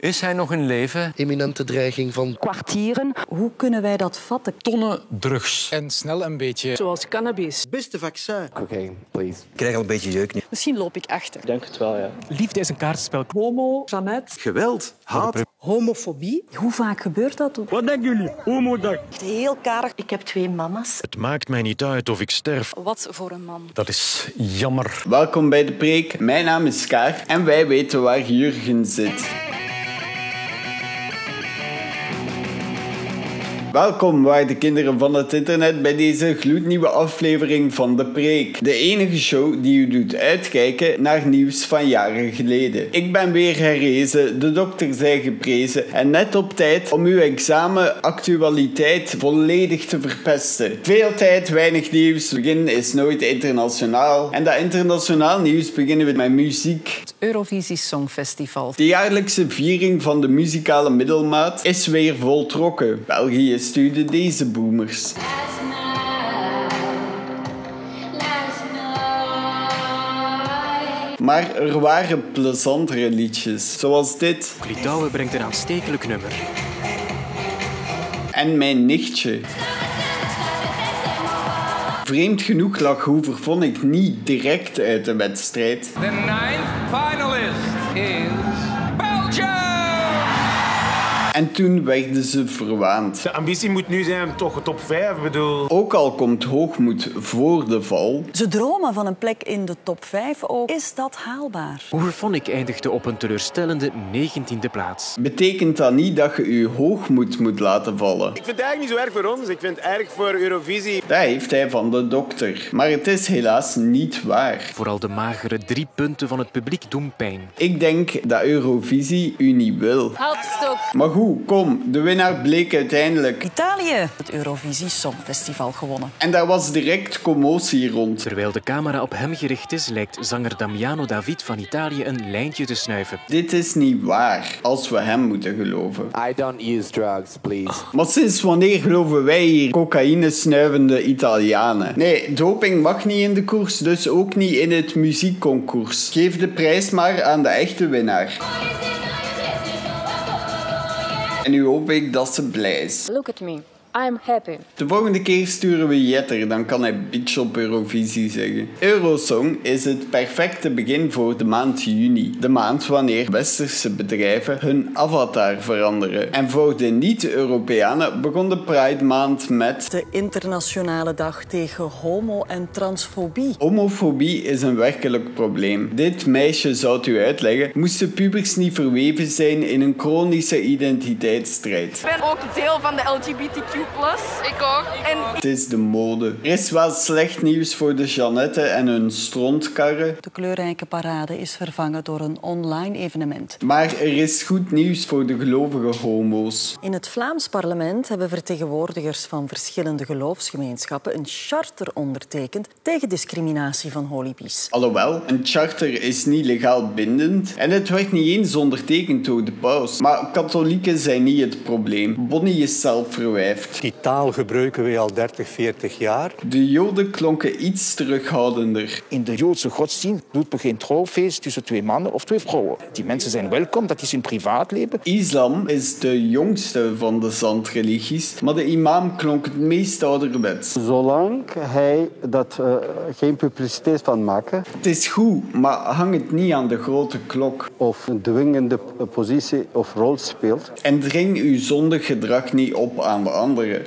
Is hij nog in leven? Imminente dreiging van kwartieren. Hoe kunnen wij dat vatten? Tonnen drugs. En snel een beetje... Zoals cannabis. Beste vaccin. Cocaine, please. Ik krijg al een beetje jeuk nu. Misschien loop ik achter. Ik denk het wel, ja. Liefde is een kaartspel. Homo, Jeannette. Geweld, haat. Homofobie. Hoe vaak gebeurt dat? Wat denken jullie? Homodag. Heel karig. Ik heb twee mama's. Het maakt mij niet uit of ik sterf. Wat voor een man. Dat is jammer. Welkom bij de preek. Mijn naam is Kaar en wij weten waar Jurgen zit. Welkom, waarde kinderen van het internet, bij deze gloednieuwe aflevering van De Preek. De enige show die u doet uitkijken naar nieuws van jaren geleden. Ik ben weer herrezen, de dokter zij geprezen en net op tijd om uw examenactualiteit volledig te verpesten. Veel tijd, weinig nieuws. Begin is nooit internationaal. En dat internationaal nieuws beginnen we met muziek. Eurovisie Songfestival. De jaarlijkse viering van de muzikale middelmaat is weer voltrokken. België stuurde deze boomers. Maar er waren plezantere liedjes, zoals dit. Litouwen brengt een aanstekelijk nummer. En mijn nichtje. Vreemd genoeg lag Hoover vond ik niet direct uit de wedstrijd. The ninth finalist is! En toen werden ze verwaand. De ambitie moet nu zijn toch top 5, bedoel. Ook al komt hoogmoed voor de val. Ze dromen van een plek in de top 5 ook. Is dat haalbaar? Hooverphonic eindigde op een teleurstellende 19e plaats. Betekent dat niet dat je je hoogmoed moet laten vallen? Ik vind het eigenlijk niet zo erg voor ons. Ik vind het erg voor Eurovisie. Dat heeft hij van de dokter. Maar het is helaas niet waar. Vooral de magere drie punten van het publiek doen pijn. Ik denk dat Eurovisie u niet wil. Houtstop. Maar goed, kom. De winnaar bleek uiteindelijk. Italië. Het Eurovisie Songfestival gewonnen. En daar was direct commotie rond. Terwijl de camera op hem gericht is, lijkt zanger Damiano David van Italië een lijntje te snuiven. Dit is niet waar, als we hem moeten geloven. I don't use drugs, please. Maar sinds wanneer geloven wij hier cocaïne snuivende Italianen? Nee, doping mag niet in de koers, dus ook niet in het muziekconcours. Geef de prijs maar aan de echte winnaar. En nu hoop ik dat ze blij is. Look at me. I'm happy. De volgende keer sturen we Jetter, dan kan hij bitch op Eurovisie zeggen. Eurosong is het perfecte begin voor de maand juni. De maand wanneer westerse bedrijven hun avatar veranderen. En voor de niet-Europeanen begon de Pride maand met... De internationale dag tegen homo- en transfobie. Homofobie is een werkelijk probleem. Dit meisje zou u uitleggen, moesten pubers niet verweven zijn in een chronische identiteitsstrijd. Ik ben ook deel van de LGBTQ+. Ik ook. En Het is de mode. Er is wel slecht nieuws voor de Jeannette en hun strontkarren. De kleurrijke parade is vervangen door een online evenement. Maar er is goed nieuws voor de gelovige homo's. In het Vlaams parlement hebben vertegenwoordigers van verschillende geloofsgemeenschappen een charter ondertekend tegen discriminatie van holibies. Alhoewel, een charter is niet legaal bindend en het werd niet eens ondertekend door de paus. Maar katholieken zijn niet het probleem. Bonnie is zelf verwijfd. Die taal gebruiken wij al 30, 40 jaar. De joden klonken iets terughoudender. In de Joodse godsdienst doet men geen trouwfeest tussen twee mannen of twee vrouwen. Die mensen zijn welkom, dat is hun privaatleven. Islam is de jongste van de zandreligies, maar de imam klonk het meest ouderwets. Zolang hij dat uh, geen publiciteit van maken. Het is goed, maar hang het niet aan de grote klok. Of een dwingende positie of rol speelt. En dring uw zondig gedrag niet op aan de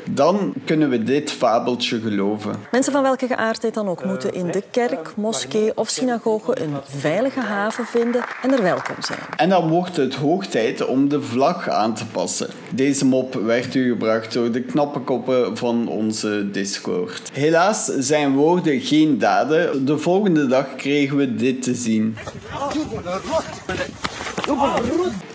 Dan kunnen we dit fabeltje geloven. Mensen van welke geaardheid dan ook moeten in de kerk, moskee of synagoge een veilige haven vinden en er welkom zijn. En dan wordt het hoog tijd om de vlag aan te passen. Deze mop werd u gebracht door de knappe koppen van onze Discord. Helaas zijn woorden geen daden. De volgende dag kregen we dit te zien.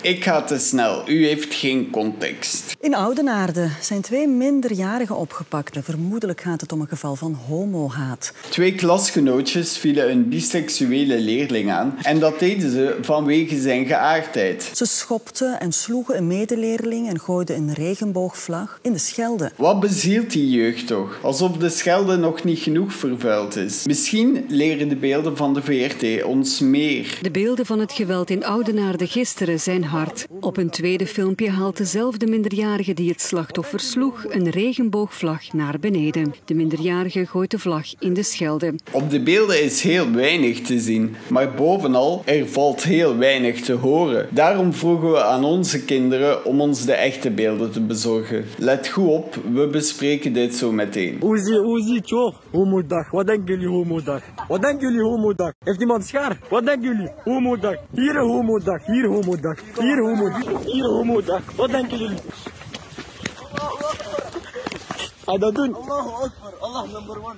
Ik ga te snel. U heeft geen context. In Oudenaarde zijn twee minderjarigen opgepakt. Vermoedelijk gaat het om een geval van homohaat. Twee klasgenootjes vielen een biseksuele leerling aan en dat deden ze vanwege zijn geaardheid. Ze schopten en sloegen een medeleerling en gooiden een regenboogvlag in de Schelde. Wat bezielt die jeugd toch? Alsof de Schelde nog niet genoeg vervuild is. Misschien leren de beelden van de VRT ons meer. De beelden van het geweld in Oudenaarde gisteren zijn hart. Op een tweede filmpje haalt dezelfde minderjarige die het slachtoffer sloeg een regenboogvlag naar beneden. De minderjarige gooit de vlag in de Schelde. Op de beelden is heel weinig te zien, maar bovenal, er valt heel weinig te horen. Daarom vroegen we aan onze kinderen om ons de echte beelden te bezorgen. Let goed op, we bespreken dit zo meteen. Oezie, oezie, tjoh. Homodag. Wat denken jullie homodag? Wat denken jullie homodag? Heeft iemand schaar? Wat denken jullie? Homodag. Hier een homodag. Hier homodag. Hier homodag. Hier homodag. Wat denken jullie? Ga dat doen? Allahu Akbar. Allah number one.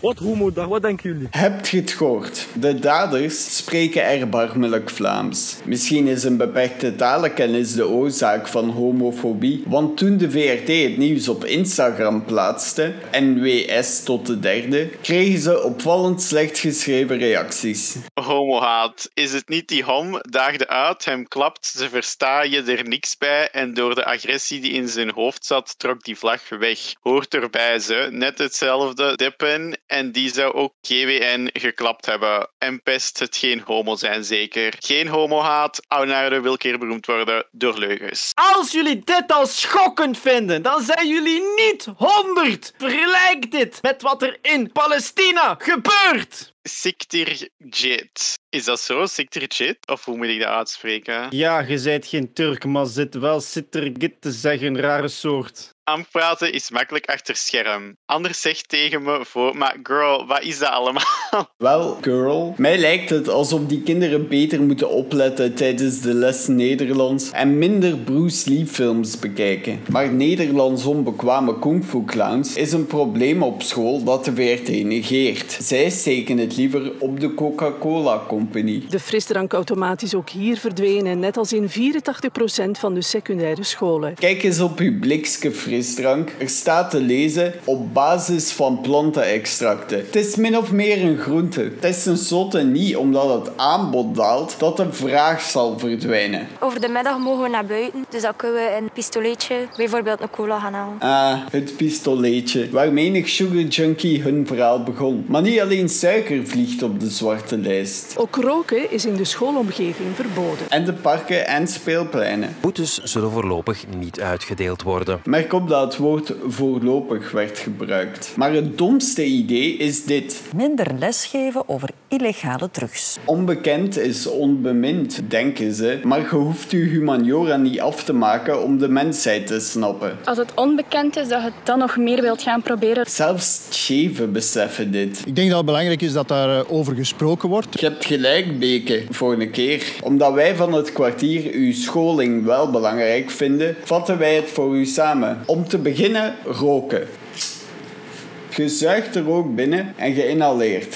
Wat homodag? Wat denken jullie? Hebt je het gehoord? De daders spreken erbarmelijk Vlaams. Misschien is een beperkte talenkennis de oorzaak van homofobie, want toen de VRT het nieuws op Instagram plaatste, NWS tot de derde, kregen ze opvallend slecht geschreven reacties. Homohaat. Is het niet die hom? Daagde uit, hem klapt, ze versta je er niks bij en door de agressie die in zijn hoofd zat, trok die vlag weg. Hoort erbij ze, net hetzelfde, Deppen en die zou ook GWN geklapt hebben. En pest het geen homo zijn zeker. Geen homohaat, Aunaarde wil keer beroemd worden door leugens. Als jullie dit al schokkend vinden, dan zijn jullie niet 100. Vergelijk dit met wat er in Palestina gebeurt. Siktirjet. Is dat zo? Siktirjet? Of hoe moet ik dat uitspreken? Ja, je zijt geen Turk, maar zit wel Sittergit te zeggen, rare soort. Aanpraten is makkelijk achter scherm. Anders zegt tegen me voor, maar girl, wat is dat allemaal? Wel, girl, mij lijkt het alsof die kinderen beter moeten opletten tijdens de les Nederlands en minder Bruce Lee films bekijken. Maar Nederlands onbekwame kung fu clowns is een probleem op school dat de VRT negeert. Zij steken het liever op de Coca-Cola Company. De frisdrankautomaat is ook hier verdwenen, net als in 84% van de secundaire scholen. Kijk eens op uw blikske frisdrank. Er staat te lezen op basis van plantenextracten. Het is min of meer een groente. Het is tenslotte niet omdat het aanbod daalt dat de vraag zal verdwijnen. Over de middag mogen we naar buiten, dus dan kunnen we een pistoletje, bijvoorbeeld een cola gaan halen. Ah, het pistoleetje, waar menig sugar junkie hun verhaal begon. Maar niet alleen suiker vliegt op de zwarte lijst. Ook roken is in de schoolomgeving verboden. En de parken en speelpleinen. Boetes zullen voorlopig niet uitgedeeld worden. Op dat het woord voorlopig werd gebruikt. Maar het domste idee is dit. Minder lesgeven over illegale drugs. Onbekend is onbemind, denken ze. Maar je hoeft je humaniora niet af te maken om de mensheid te snappen. Als het onbekend is, dat je het dan nog meer wilt gaan proberen. Zelfs cheven beseffen dit. Ik denk dat het belangrijk is dat daarover gesproken wordt. Je hebt gelijk, Beke, voor een keer. Omdat wij van het kwartier uw scholing wel belangrijk vinden, vatten wij het voor u samen. Om te beginnen, roken. Je zuigt er ook binnen en je.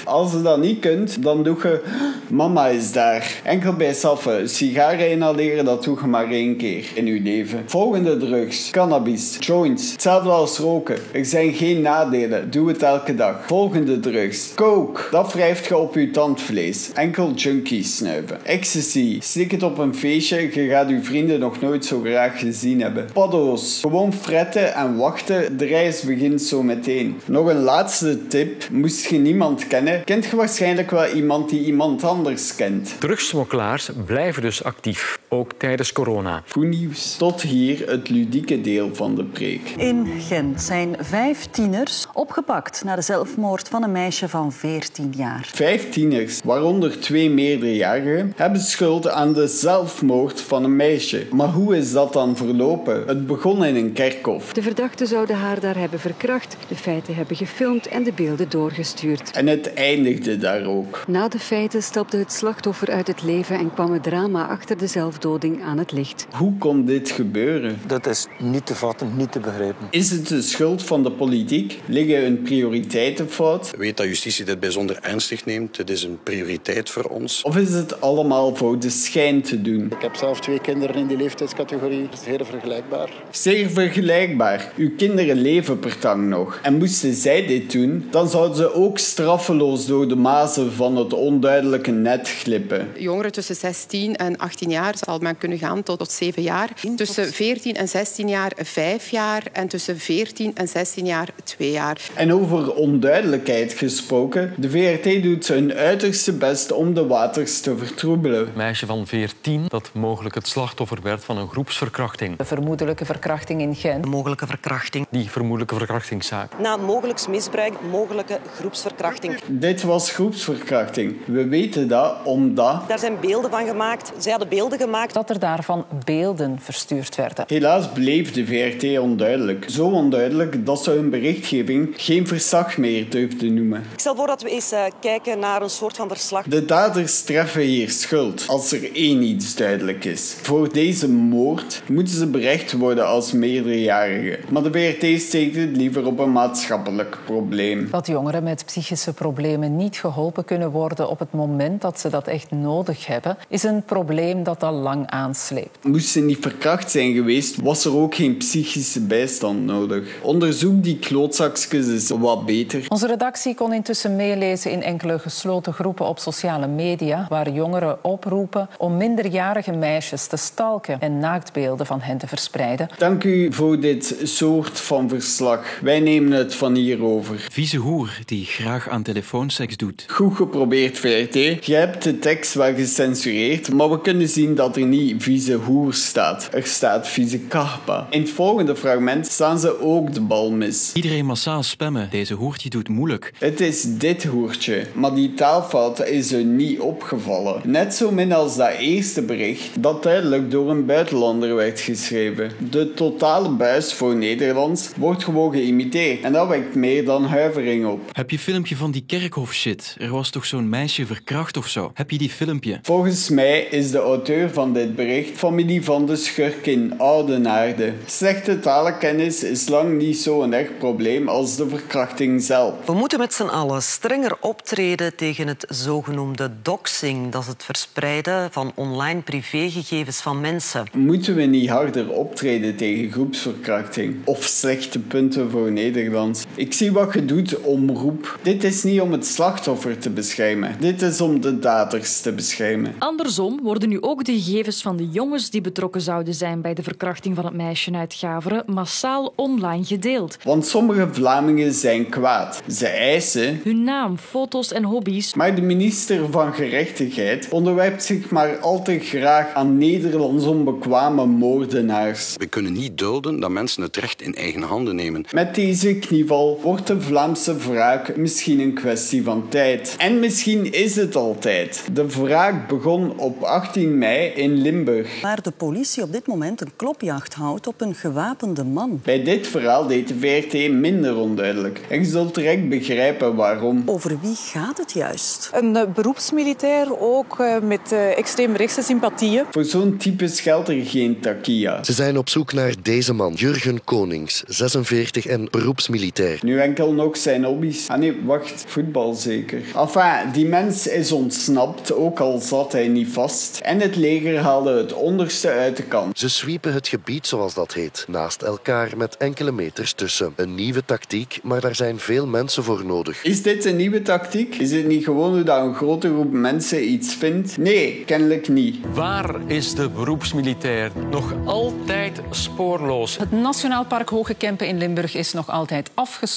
Als je dat niet kunt, dan doe je... Mama is daar. Enkel bij saffen. Sigaren inhaleren, dat doe je maar één keer in je leven. Volgende drugs. Cannabis. Joints. Hetzelfde als roken. Er zijn geen nadelen. Doe het elke dag. Volgende drugs. Coke. Dat wrijft je op je tandvlees. Enkel junkies snuiven. Ecstasy. Slik het op een feestje. Je gaat je vrienden nog nooit zo graag gezien hebben. Paddo's. Gewoon fretten en wachten. De reis begint zo meteen. Een laatste tip. Moest je niemand kennen, kent je waarschijnlijk wel iemand die iemand anders kent. Drugsmokkelaars blijven dus actief, ook tijdens corona. Goed nieuws. Tot hier het ludieke deel van de preek. In Gent zijn vijf tieners opgepakt na de zelfmoord van een meisje van 14 jaar. Vijf tieners, waaronder twee meerderjarigen, hebben schuld aan de zelfmoord van een meisje. Maar hoe is dat dan verlopen? Het begon in een kerkhof. De verdachten zouden haar daar hebben verkracht, de feiten hebben gefilmd en de beelden doorgestuurd. En het eindigde daar ook. Na de feiten stapte het slachtoffer uit het leven en kwam het drama achter de zelfdoding aan het licht. Hoe kon dit gebeuren? Dat is niet te vatten, niet te begrijpen. Is het de schuld van de politiek? Liggen hun prioriteiten fout? Ik weet dat justitie dit bijzonder ernstig neemt. Het is een prioriteit voor ons. Of is het allemaal voor de schijn te doen? Ik heb zelf twee kinderen in die leeftijdscategorie. Dat is heel vergelijkbaar. Zeer vergelijkbaar. Uw kinderen leven per tang nog. En moesten zij dit doen, dan zouden ze ook straffeloos door de mazen van het onduidelijke net glippen. Jongeren tussen 16 en 18 jaar zal men kunnen gaan tot, tot 7 jaar. Tussen 14 en 16 jaar 5 jaar en tussen 14 en 16 jaar 2 jaar. En over onduidelijkheid gesproken, de VRT doet zijn uiterste best om de waters te vertroebelen. Een meisje van 14 dat mogelijk het slachtoffer werd van een groepsverkrachting. De vermoedelijke verkrachting in Gent. De mogelijke verkrachting. Die vermoedelijke verkrachtingszaak. Na mogelijk misbruik, mogelijke groepsverkrachting. Dit was groepsverkrachting. We weten dat omdat... Daar zijn beelden van gemaakt. Zij hadden beelden gemaakt. Dat er daarvan beelden verstuurd werden. Helaas bleef de VRT onduidelijk. Zo onduidelijk dat ze hun berichtgeving geen verslag meer durfde noemen. Ik stel voor dat we eens uh, kijken naar een soort van verslag. De daders treffen hier schuld als er één iets duidelijk is. Voor deze moord moeten ze berecht worden als meerderjarigen. Maar de VRT steekt het liever op een maatschappelijk probleem. Dat jongeren met psychische problemen niet geholpen kunnen worden op het moment dat ze dat echt nodig hebben, is een probleem dat al lang aansleept. Moest ze niet verkracht zijn geweest, was er ook geen psychische bijstand nodig. Onderzoek die klootzakjes is wat beter. Onze redactie kon intussen meelezen in enkele gesloten groepen op sociale media, waar jongeren oproepen om minderjarige meisjes te stalken en naaktbeelden van hen te verspreiden. Dank u voor dit soort van verslag. Wij nemen het van hier over. Vieze hoer die graag aan telefoonseks doet. Goed geprobeerd, VRT. Je hebt de tekst wel gecensureerd, maar we kunnen zien dat er niet vieze hoer staat. Er staat vieze karpa. In het volgende fragment staan ze ook de bal mis. Iedereen massaal spammen. Deze hoertje doet moeilijk. Het is dit hoertje, maar die taalfout is er niet opgevallen. Net zo min als dat eerste bericht dat duidelijk door een buitenlander werd geschreven. De totale buis voor Nederlands wordt gewoon geïmiteerd en dat wekt meer dan huivering op. Heb je filmpje van die kerkhof shit? Er was toch zo'n meisje verkracht of zo? Heb je die filmpje? Volgens mij is de auteur van dit bericht familie van de schurkin Oudenaarde. Slechte talenkennis is lang niet zo'n erg probleem als de verkrachting zelf. We moeten met z'n allen strenger optreden tegen het zogenoemde doxing. Dat is het verspreiden van online privégegevens van mensen. Moeten we niet harder optreden tegen groepsverkrachting? Of slechte punten voor Nederland? Ik zie wat je doet, omroep. Dit is niet om het slachtoffer te beschermen. Dit is om de daders te beschermen. Andersom worden nu ook de gegevens van de jongens die betrokken zouden zijn bij de verkrachting van het meisje uit Gaveren massaal online gedeeld. Want sommige Vlamingen zijn kwaad. Ze eisen hun naam, foto's en hobby's. Maar de minister van Gerechtigheid onderwerpt zich maar al te graag aan Nederlands onbekwame moordenaars. We kunnen niet dulden dat mensen het recht in eigen handen nemen. Met deze knieval wordt de Vlaamse wraak misschien een kwestie van tijd. En misschien is het altijd. De wraak begon op 18 mei in Limburg. Waar de politie op dit moment een klopjacht houdt op een gewapende man. Bij dit verhaal deed de VRT minder onduidelijk. En je zult direct begrijpen waarom. Over wie gaat het juist? Een uh, beroepsmilitair, ook uh, met uh, extreemrechtse sympathieën. Voor zo'n type geldt er geen takia. Ze zijn op zoek naar deze man, Jurgen Konings, 46 en beroepsmilitair. Nu enkel nog zijn hobby's. Ah nee, wacht, voetbal zeker. Enfin, die mens is ontsnapt, ook al zat hij niet vast. En het leger haalde het onderste uit de kant. Ze sweepen het gebied, zoals dat heet, naast elkaar met enkele meters tussen. Een nieuwe tactiek, maar daar zijn veel mensen voor nodig. Is dit een nieuwe tactiek? Is het niet gewoon hoe dat een grote groep mensen iets vindt? Nee, kennelijk niet. Waar is de beroepsmilitair? Nog altijd spoorloos. Het Nationaal Park Hoge Kempen in Limburg is nog altijd afgesloten.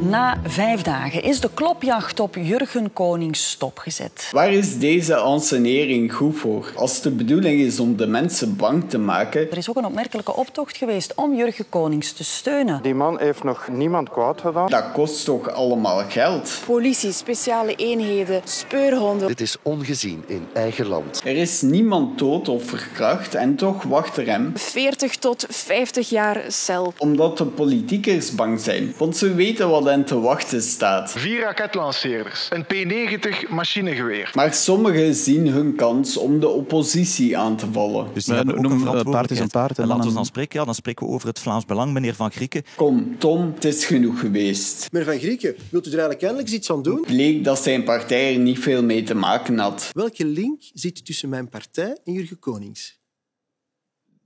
Na vijf dagen is de klopjacht op Jurgen Konings stopgezet. Waar is deze ansenering goed voor? Als de bedoeling is om de mensen bang te maken... Er is ook een opmerkelijke optocht geweest om Jurgen Konings te steunen. Die man heeft nog niemand kwaad gedaan. Dat kost toch allemaal geld? Politie, speciale eenheden, speurhonden. Dit is ongezien in eigen land. Er is niemand dood of verkracht en toch wacht er hem... 40 tot 50 jaar cel. Omdat de politiekers bang zijn. Want ze weten wat hen te wachten staat. Vier raketlanceerders, een P-90 machinegeweer. Maar sommigen zien hun kans om de oppositie aan te vallen. Dus ja, noem een paard is een paard. En laten we dan spreken, ja, dan spreken we over het Vlaams Belang, meneer Van Grieken. Kom, Tom, het is genoeg geweest. Meneer Van Grieken, wilt u er eigenlijk eindelijk iets aan doen? Bleek dat zijn partij er niet veel mee te maken had. Welke link zit tussen mijn partij en Jurgen Konings?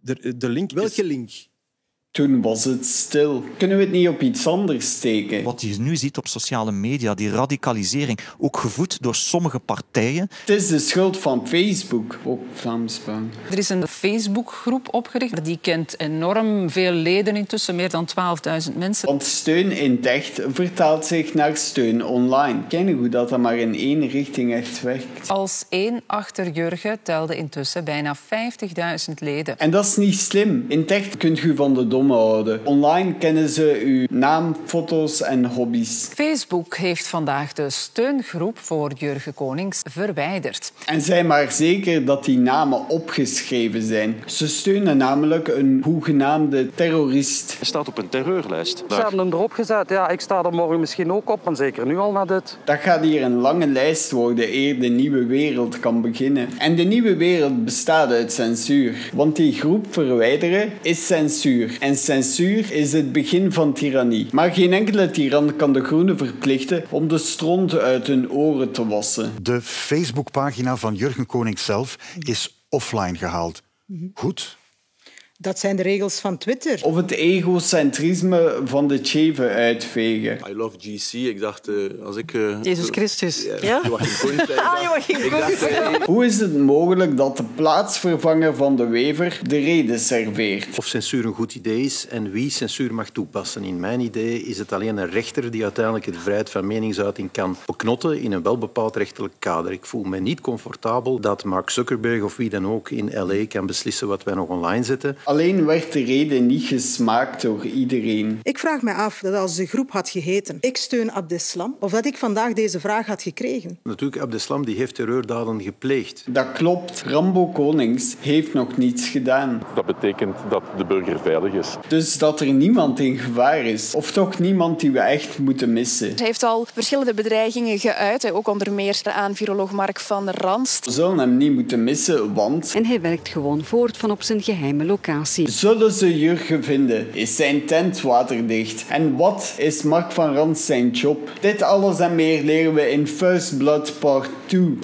De, de link Welke is... link? Toen was het stil. Kunnen we het niet op iets anders steken? Wat je nu ziet op sociale media, die radicalisering, ook gevoed door sommige partijen. Het is de schuld van Facebook, ook Vlaams Belang. Er is een Facebookgroep opgericht. Die kent enorm veel leden intussen, meer dan 12.000 mensen. Want steun in het echt vertaalt zich naar steun online. Kennen hoe dat, dat maar in één richting echt werkt. Als één achter Jurgen telde intussen bijna 50.000 leden. En dat is niet slim. In het echt kunt u van de houden. Online kennen ze uw naam, foto's en hobby's. Facebook heeft vandaag de steungroep voor Jurgen Konings verwijderd. En zijn maar zeker dat die namen opgeschreven zijn. Ze steunen namelijk een hoegenaamde terrorist. Hij staat op een terreurlijst. Ze hebben hem erop gezet. Ja, ik sta er morgen misschien ook op, en zeker nu al na dit. Dat gaat hier een lange lijst worden eer de nieuwe wereld kan beginnen. En de nieuwe wereld bestaat uit censuur. Want die groep verwijderen is censuur. En censuur is het begin van tirannie. Maar geen enkele tiran kan de groenen verplichten om de stront uit hun oren te wassen. De Facebookpagina van Jurgen Koning zelf is offline gehaald. Goed. Dat zijn de regels van Twitter. Of het egocentrisme van de Tjeven uitvegen. I love GC. Ik dacht, uh, als ik... Uh, Jezus Christus. Uh, ja? Joachim ah, Joachim Koens. Hoe is het mogelijk dat de plaatsvervanger van de Wever de reden serveert? Of censuur een goed idee is en wie censuur mag toepassen. In mijn idee is het alleen een rechter die uiteindelijk de vrijheid van meningsuiting kan beknotten in een welbepaald rechterlijk kader. Ik voel me niet comfortabel dat Mark Zuckerberg of wie dan ook in LA kan beslissen wat wij nog online zetten. Alleen werd de reden niet gesmaakt door iedereen. Ik vraag me af dat als de groep had geheten ik steun Abdeslam, of dat ik vandaag deze vraag had gekregen. Natuurlijk, Abdeslam die heeft terreurdaden gepleegd. Dat klopt. Rambo Konings heeft nog niets gedaan. Dat betekent dat de burger veilig is. Dus dat er niemand in gevaar is. Of toch niemand die we echt moeten missen. Hij heeft al verschillende bedreigingen geuit, ook onder meer aan viroloog Mark van Ranst. We zullen hem niet moeten missen, want... En hij werkt gewoon voort van op zijn geheime locatie. Zullen ze Jurgen vinden? Is zijn tent waterdicht? En wat is Mark van Rans zijn job? Dit alles en meer leren we in First Blood Part 2.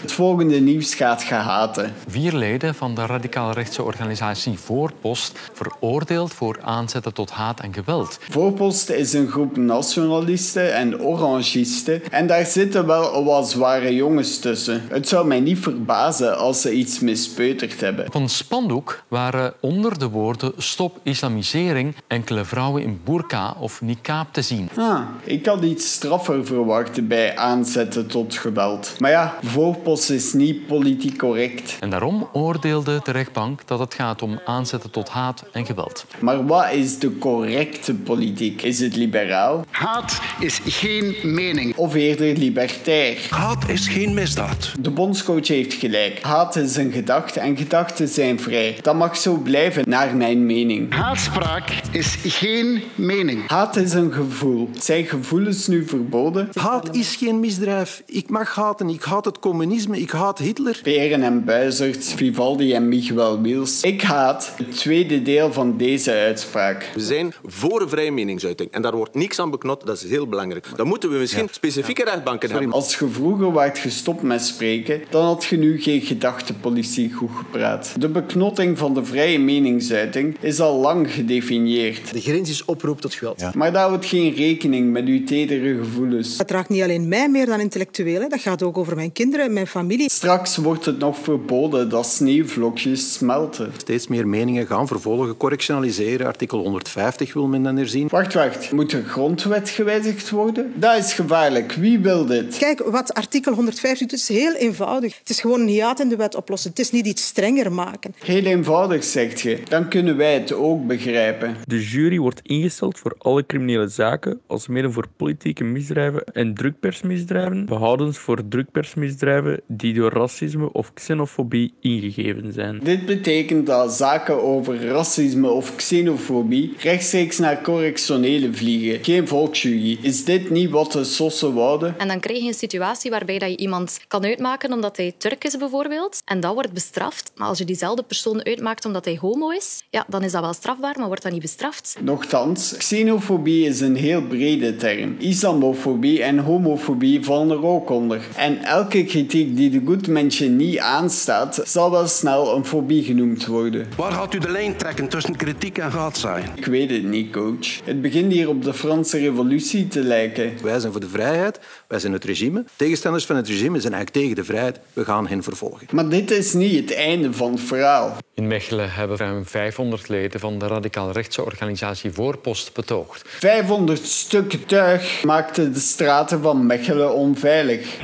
Het volgende nieuws gaat gehaten. Vier leden van de radicaal-rechtse organisatie Voorpost veroordeeld voor aanzetten tot haat en geweld. Voorpost is een groep nationalisten en orangisten en daar zitten wel wat zware jongens tussen. Het zou mij niet verbazen als ze iets mispeuterd hebben. Op een spandoek waren onder de woorden stop islamisering enkele vrouwen in burka of niqab te zien. Ah, ik had iets straffer verwacht bij aanzetten tot geweld. Maar ja, Voorpost is niet politiek correct. En daarom oordeelde de rechtbank dat het gaat om aanzetten tot haat en geweld. Maar wat is de correcte politiek? Is het liberaal? Haat is geen mening. Of eerder libertair? Haat is geen misdaad. De bondscoach heeft gelijk. Haat is een gedachte en gedachten zijn vrij. Dat mag zo blijven, naar mijn mening. Haatspraak is geen mening. Haat is een gevoel. Zijn gevoelens nu verboden? Haat is geen misdrijf. Ik mag haten. Ik haat het communisme. Ik haat Hitler. Peren en Buizerts, Vivaldi en Miguel Wiels. Ik haat het tweede deel van deze uitspraak. We zijn voor een vrije meningsuiting. En daar wordt niks aan beknot. Dat is heel belangrijk. Dan moeten we misschien specifieke rechtbanken hebben. Als je vroeger waart gestopt met spreken, dan had je nu geen gedachtepolitie goed gepraat. De beknotting van de vrije meningsuiting is al lang gedefinieerd. De grens is oproep tot geweld. Ja. Maar dat houdt geen rekening met uw tedere gevoelens. Dat raakt niet alleen mij meer dan intellectuelen. Dat gaat ook over mijn kinderen, mijn familie. Straks wordt het nog verboden dat sneeuwvlokjes smelten. Steeds meer meningen gaan vervolgen correctionaliseren. Artikel 150 wil men dan herzien. Wacht, wacht. Moet de grondwet gewijzigd worden? Dat is gevaarlijk. Wie wil dit? Kijk, wat artikel 150 doet, is heel eenvoudig. Het is gewoon een hiaat in de wet oplossen. Het is niet iets strenger maken. Heel eenvoudig, zegt je. Dan kunnen wij het ook begrijpen. De jury wordt ingesteld voor alle criminele zaken, als mede voor politieke misdrijven en drukpersmisdrijven, behoudens voor drukpersmisdrijven die door racisme of xenofobie ingegeven zijn. Dit betekent dat zaken over racisme of xenofobie rechtstreeks naar correctionele vliegen, geen volksjury. Is dit niet wat de sossen wouden? En dan krijg je een situatie waarbij dat je iemand kan uitmaken omdat hij Turk is bijvoorbeeld, en dat wordt bestraft. Maar als je diezelfde persoon uitmaakt omdat hij homo is, ja, dan is dat wel strafbaar, maar wordt dat niet bestraft. Nochtans, xenofobie is een heel brede term. Islamofobie en homofobie vallen er ook onder. En elke kritiek die de Goodmenschen niet aanstaat, zal wel snel een fobie genoemd worden. Waar gaat u de lijn trekken tussen kritiek en gaatzaaien? Ik weet het niet, coach. Het begint hier op de Franse revolutie te lijken. Wij zijn voor de vrijheid, wij zijn het regime. Tegenstanders van het regime zijn eigenlijk tegen de vrijheid. We gaan hen vervolgen. Maar dit is niet het einde van het verhaal. In Mechelen hebben ruim 500 leden van de radicaal-rechtse organisatie Voorpost betoogd. 500 stukken tuig maakten de straten van Mechelen onveilig.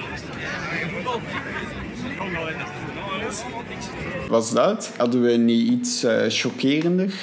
Was dat? Hadden we niet iets uh, chockerender?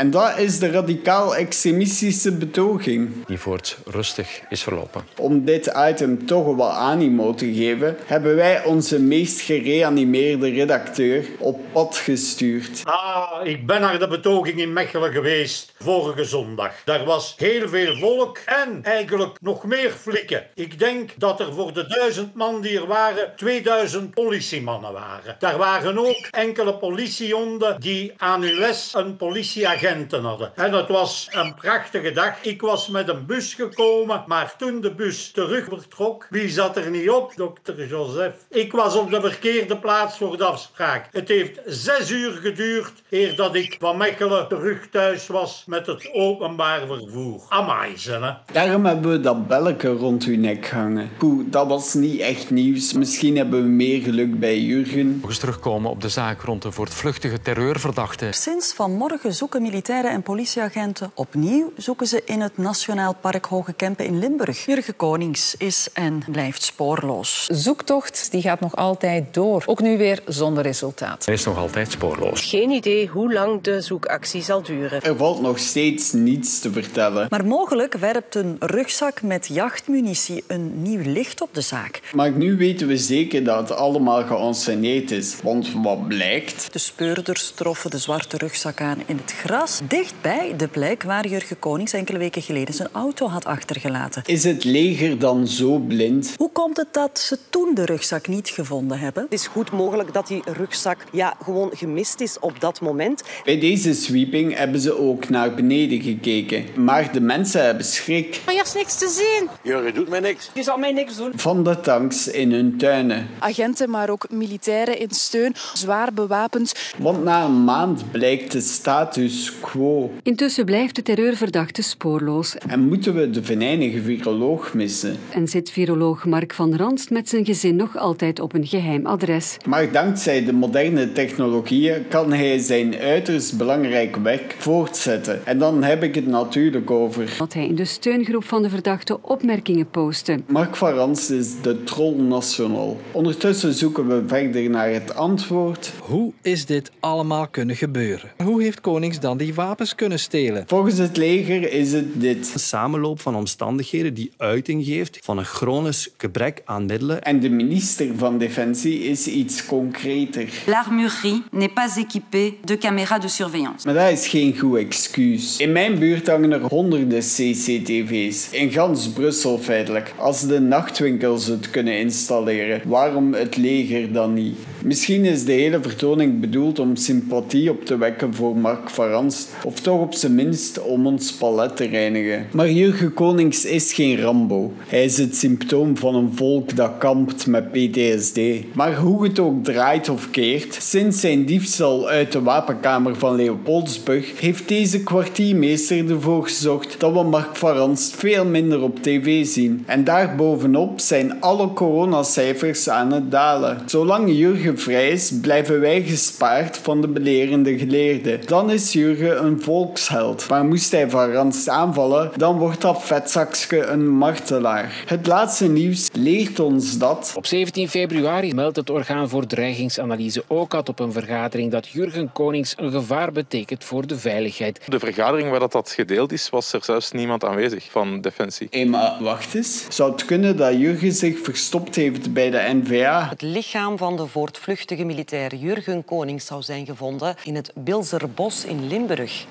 En dat is de radicaal-extremistische betoging. Die voort rustig is verlopen. Om dit item toch wel animo te geven, hebben wij onze meest gereanimeerde redacteur op pad gestuurd. Ah, ik ben naar de betoging in Mechelen geweest vorige zondag. Daar was heel veel volk en eigenlijk nog meer flikken. Ik denk dat er voor de duizend man die er waren, 2000 politiemannen waren. Daar waren ook enkele politiehonden die aan hun les een politieagent hadden. En het was een prachtige dag. Ik was met een bus gekomen, maar toen de bus terug vertrok, wie zat er niet op? Dokter Joseph. Ik was op de verkeerde plaats voor de afspraak. Het heeft zes uur geduurd dat ik van Mechelen terug thuis was met het openbaar vervoer. Amai, hè? Daarom hebben we dat belletje rond uw nek hangen. Goed, dat was niet echt nieuws. Misschien hebben we meer geluk bij Jurgen. Nog eens terugkomen op de zaak rond de voortvluchtige terreurverdachte. Sinds vanmorgen zoeken militairen en politieagenten opnieuw zoeken ze in het Nationaal Park Hoge Kempen in Limburg. Jurgen Konings is en blijft spoorloos. Zoektocht die gaat nog altijd door. Ook nu weer zonder resultaat. Hij is nog altijd spoorloos. Geen idee hoe lang de zoekactie zal duren. Er valt nog steeds niets te vertellen. Maar mogelijk werpt een rugzak met jachtmunitie een nieuw licht op de zaak. Maar nu weten we zeker dat het allemaal geanceneerd is. Want wat blijkt? De speurders troffen de zwarte rugzak aan in het gras, dichtbij de plek waar Jurgen Konings enkele weken geleden zijn auto had achtergelaten. Is het leger dan zo blind? Hoe komt het dat ze toen de rugzak niet gevonden hebben? Het is goed mogelijk dat die rugzak ja, gewoon gemist is op dat moment. Bij deze sweeping hebben ze ook naar beneden gekeken. Maar de mensen hebben schrik. Maar je hebt niks te zien. Jurgen doet mij niks. Je zal mij niks doen. Van de tanks in hun tuinen. Agenten, maar ook militairen in steun, zwaar bewapend. Want na een maand blijkt de status quo. Intussen blijft de terreurverdachte spoorloos. En moeten we de venijnige viroloog missen? En zit viroloog Mark van Ranst met zijn gezin nog altijd op een geheim adres. Maar dankzij de moderne technologieën kan hij zijn uiterst belangrijk werk voortzetten. En dan heb ik het natuurlijk over... Dat hij in de steungroep van de verdachte opmerkingen postte. Mark van Ranst is de troll national. Ondertussen zoeken we verder naar het antwoord. Hoe is dit allemaal kunnen gebeuren? Hoe heeft Konings dan die wapens kunnen stelen? Volgens het leger is het dit. Een samenloop van omstandigheden die uiting geeft van een chronisch gebrek aan middelen. En de minister van Defensie is iets concreter. L'armurerie n'est pas équipée de de surveillance. Maar dat is geen goed excuus. In mijn buurt hangen er honderden CCTV's. In gans Brussel feitelijk. Als de nachtwinkels het kunnen installeren, waarom het leger dan niet? Misschien is de hele vertoning bedoeld om sympathie op te wekken voor Mark van Ranst. Of toch op zijn minst om ons palet te reinigen. Maar Jurgen Konings is geen Rambo. Hij is het symptoom van een volk dat kampt met PTSD. Maar hoe het ook draait of keert, sinds zijn diefstal uit de wapenkamer van Leopoldsburg heeft deze kwartiermeester ervoor gezorgd dat we Mark van Ranst veel minder op tv zien. En daarbovenop zijn alle coronacijfers aan het dalen. Zolang Jurgen vrij is, blijven wij gespaard van de belerende geleerden. Dan is Jurgen een volksheld. Maar moest hij van aanvallen, dan wordt dat vetzakske een martelaar. Het laatste nieuws leert ons dat... Op 17 februari meldt het orgaan voor dreigingsanalyse OCAT op een vergadering dat Jurgen Konings een gevaar betekent voor de veiligheid. De vergadering waar dat, dat gedeeld is, was er zelfs niemand aanwezig van Defensie. Hé, maar wacht eens. Zou het kunnen dat Jurgen zich verstopt heeft bij de NVA? Het lichaam van de voortvluchtige militair Jurgen Konings zou zijn gevonden in het Bilzerbos in Limburg.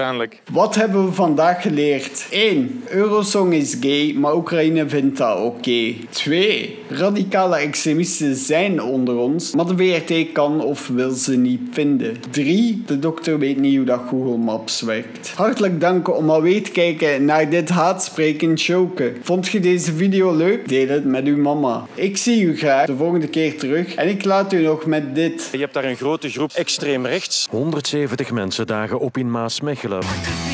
Pijnlijk. Wat hebben we vandaag geleerd? 1. Eurosong is gay, maar Oekraïne vindt dat oké. 2. Radicale extremisten zijn onder ons, maar de VRT kan of wil ze niet vinden. 3. De dokter weet niet hoe dat Google Maps werkt. Hartelijk dank om alweer te kijken naar dit haatspreken choken. Vond je deze video leuk? Deel het met uw mama. Ik zie u graag de volgende keer terug en ik laat u nog met dit. Je hebt daar een grote groep extreem rechts. 170 mensen dagen op in Maasmechelen. love.